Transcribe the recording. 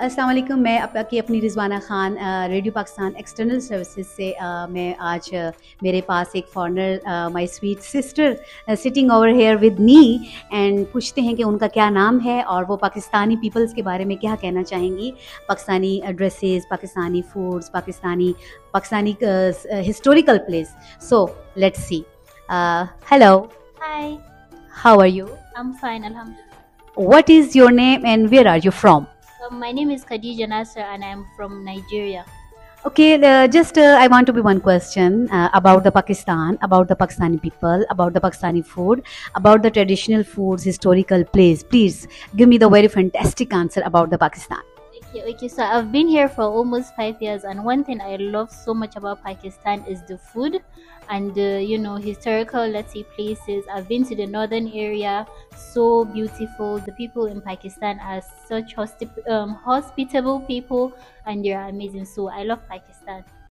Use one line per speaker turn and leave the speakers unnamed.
अस्सलाम मैं आपकी अपनी Rizwana Khan radio Pakistan external services से आ, मैं आज मेरे पास एक foreigner my sweet sister sitting over here with me and पूछते हैं कि उनका क्या नाम है और वो पाकिस्तानी पीपल्स के बारे में क्या कहना चाहेंगी। Pakistani dresses Pakistani foods Pakistani Pakistani historical place so let's see hello
Hi,
how are you
I'm fine, Alhamdulillah.
What is your name and where are you from
my name is Khadija Nasser and I'm from Nigeria.
Okay, uh, just uh, I want to be one question uh, about the Pakistan, about the Pakistani people, about the Pakistani food, about the traditional foods, historical place. Please give me the very fantastic answer about the Pakistan.
Okay, okay, so I've been here for almost five years, and one thing I love so much about Pakistan is the food and uh, you know historical, let's say, places. I've been to the northern area, so beautiful. The people in Pakistan are such hospi- um, hospitable people, and they're amazing. So I love Pakistan.